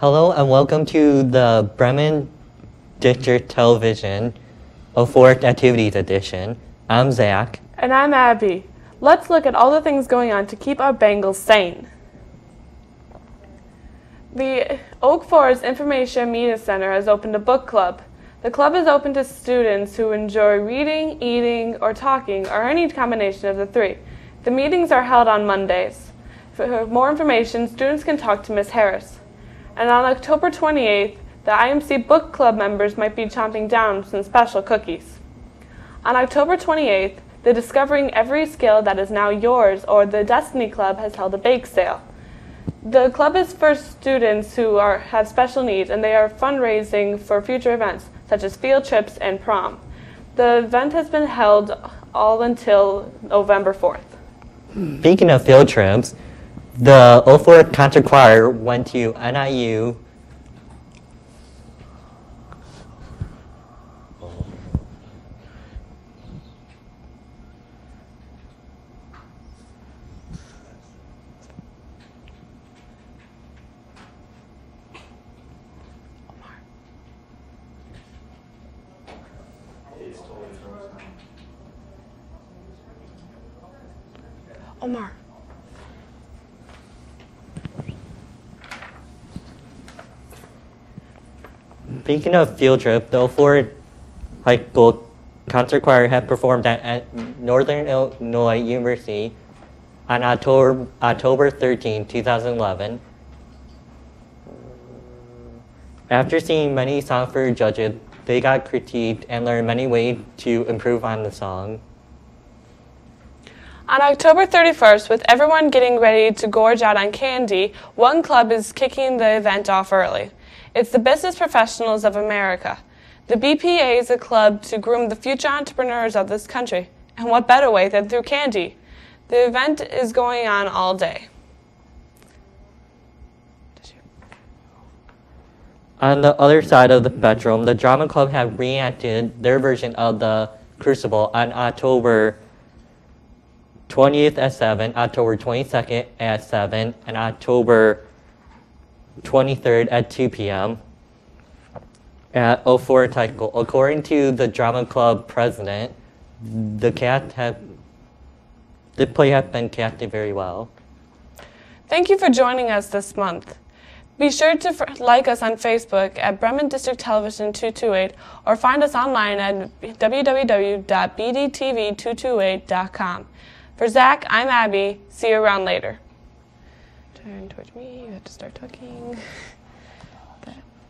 Hello and welcome to the Bremen District Television 04th Activities Edition. I'm Zach. And I'm Abby. Let's look at all the things going on to keep our Bengals sane. The Oak Forest Information Media Center has opened a book club. The club is open to students who enjoy reading, eating, or talking, or any combination of the three. The meetings are held on Mondays. For more information, students can talk to Ms. Harris. And on October 28th, the IMC book club members might be chomping down some special cookies. On October 28th, the Discovering Every Skill That Is Now Yours or the Destiny Club has held a bake sale. The club is for students who are, have special needs and they are fundraising for future events such as field trips and prom. The event has been held all until November 4th. Speaking of field trips, the 04 concert choir went to NIU Omar. Speaking of field trip, the 04 High School Concert Choir had performed at, at Northern Illinois University on October, October 13, 2011. After seeing many songs for judges, they got critiqued and learned many ways to improve on the song. On October 31st, with everyone getting ready to gorge out on candy, one club is kicking the event off early. It's the Business Professionals of America. The BPA is a club to groom the future entrepreneurs of this country. And what better way than through candy? The event is going on all day. On the other side of the spectrum, the Drama Club have reenacted their version of the Crucible on October 20th at 7, October 22nd at 7, and October 23rd at 2 p.m. at 04 Tycho. According to the drama club president, the cast have the play has been casted very well. Thank you for joining us this month. Be sure to like us on Facebook at Bremen District Television 228 or find us online at www.bdtv228.com. For Zach, I'm Abby. See you around later. Turn towards me. You have to start talking.